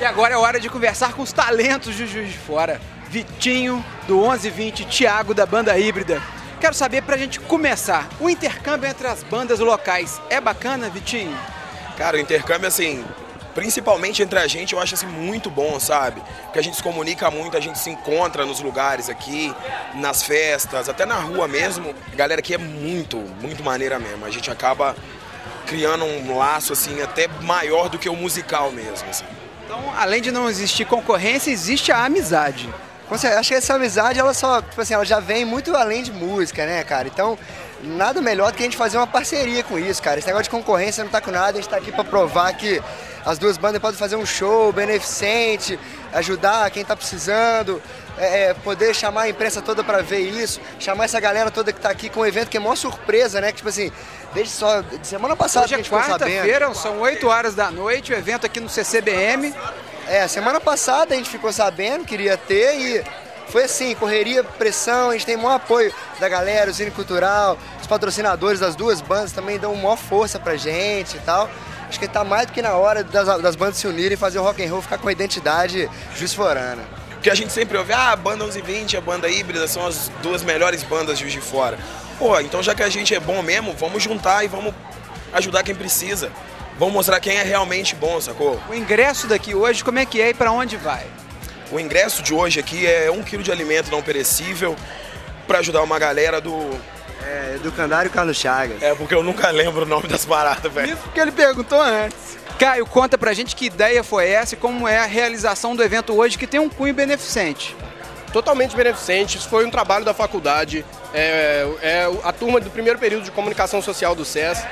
E agora é hora de conversar com os talentos de Juiz de Fora. Vitinho, do 1120, Thiago, da banda híbrida. Quero saber, pra gente começar, o intercâmbio entre as bandas locais é bacana, Vitinho? Cara, o intercâmbio, assim, principalmente entre a gente, eu acho assim muito bom, sabe? Porque a gente se comunica muito, a gente se encontra nos lugares aqui, nas festas, até na rua mesmo. A galera aqui é muito, muito maneira mesmo. A gente acaba criando um laço assim até maior do que o musical mesmo, assim. Então, além de não existir concorrência, existe a amizade. Acho que essa amizade, ela só, tipo assim, ela já vem muito além de música, né, cara? Então, nada melhor do que a gente fazer uma parceria com isso, cara. Esse negócio de concorrência não tá com nada, a gente tá aqui para provar que as duas bandas podem fazer um show beneficente, ajudar quem tá precisando, é, é poder chamar a imprensa toda para ver isso, chamar essa galera toda que tá aqui com um evento que é maior surpresa, né? Que, tipo assim, desde só semana passada Hoje é quarta-feira, são 8 horas da noite, o evento aqui no CCBM. É, semana passada a gente ficou sabendo, queria ter e foi assim, correria, pressão, a gente tem maior apoio da galera, o Cine Cultural, os patrocinadores das duas bandas também dão maior força pra gente e tal. Acho que tá mais do que na hora das, das bandas se unirem e fazer o rock and roll ficar com a identidade jusforana. Porque a gente sempre ouve, ah, a banda 1120, a banda híbrida são as duas melhores bandas de Juiz de Fora. Pô, então já que a gente é bom mesmo, vamos juntar e vamos ajudar quem precisa. Vamos mostrar quem é realmente bom, sacou? O ingresso daqui hoje, como é que é e para onde vai? O ingresso de hoje aqui é um quilo de alimento não perecível para ajudar uma galera do... É, do Candário Carlos Chagas. É, porque eu nunca lembro o nome das paradas, velho. Isso que ele perguntou antes. Caio, conta pra gente que ideia foi essa e como é a realização do evento hoje, que tem um cunho beneficente. Totalmente beneficente, isso foi um trabalho da faculdade, é, é a turma do primeiro período de comunicação social do SES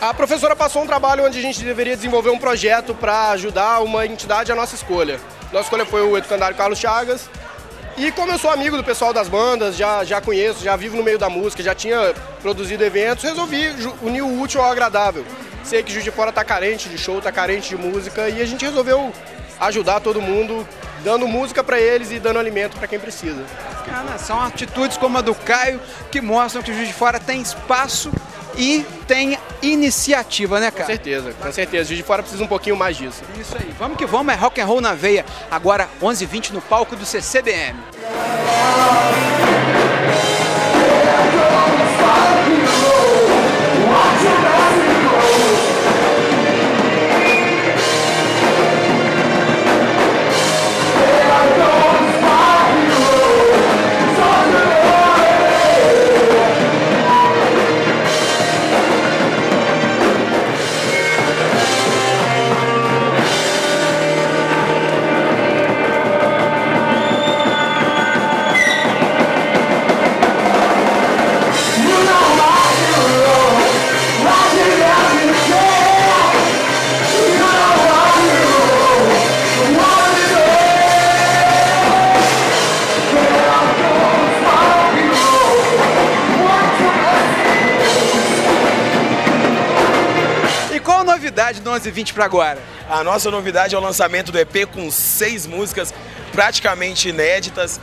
a professora passou um trabalho onde a gente deveria desenvolver um projeto para ajudar uma entidade à nossa escolha. Nossa escolha foi o educandário Carlos Chagas. E como eu sou amigo do pessoal das bandas, já, já conheço, já vivo no meio da música, já tinha produzido eventos, resolvi unir o útil ao agradável. Sei que Juiz de Fora tá carente de show, tá carente de música e a gente resolveu ajudar todo mundo, dando música para eles e dando alimento para quem precisa. Cara, são atitudes como a do Caio que mostram que o Juiz de Fora tem espaço e tem iniciativa, né, cara? Com certeza, com certeza. Juiz de Fora precisa um pouquinho mais disso. Isso aí. Vamos que vamos, é rock and roll na veia. Agora 11h20 no palco do CCBM. Novidade do 1120 para agora? A nossa novidade é o lançamento do EP com seis músicas praticamente inéditas.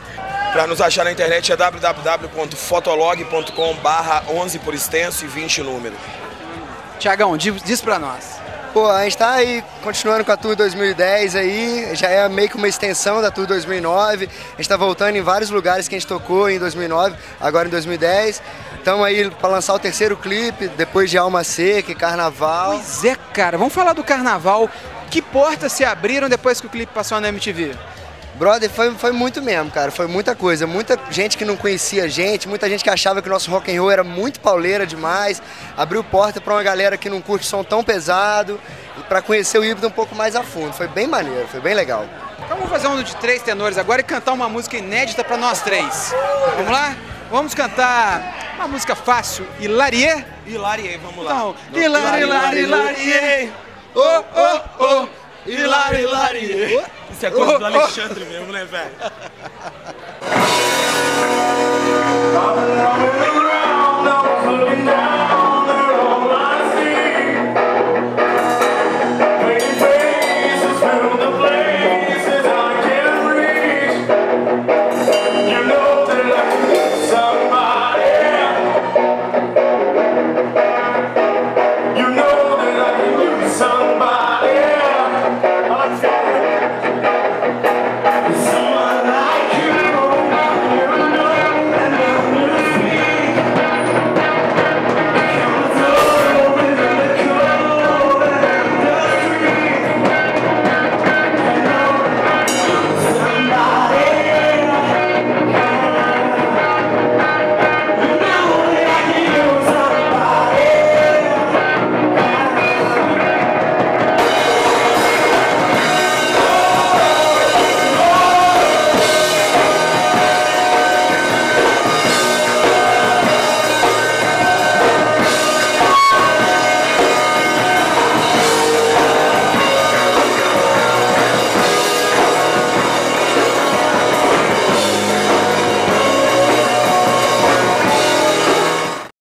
Para nos achar na internet é www.fotolog.com barra 11 por extenso e 20 número. Tiagão, diz para nós. Pô, a gente tá aí continuando com a Tour 2010 aí, já é meio que uma extensão da Tour 2009. A gente tá voltando em vários lugares que a gente tocou em 2009, agora em 2010. Estamos aí para lançar o terceiro clipe, depois de Alma Seca e Carnaval. Pois é, cara, vamos falar do Carnaval. Que portas se abriram depois que o clipe passou na MTV? Brother, foi, foi muito mesmo, cara. Foi muita coisa. Muita gente que não conhecia a gente, muita gente que achava que o nosso rock and roll era muito pauleira demais. Abriu porta para uma galera que não curte som tão pesado e para conhecer o híbrido um pouco mais a fundo. Foi bem maneiro, foi bem legal. Então vamos fazer um de três tenores agora e cantar uma música inédita para nós três. Vamos lá? Vamos cantar uma música fácil, Hilarie? Hilarie, vamos lá. Então, Hilarie, Hilarie, Hilarie. Oh, oh, oh. Hilarie, Hilarie. Isso é coisa do Alexandre mesmo, né, velho?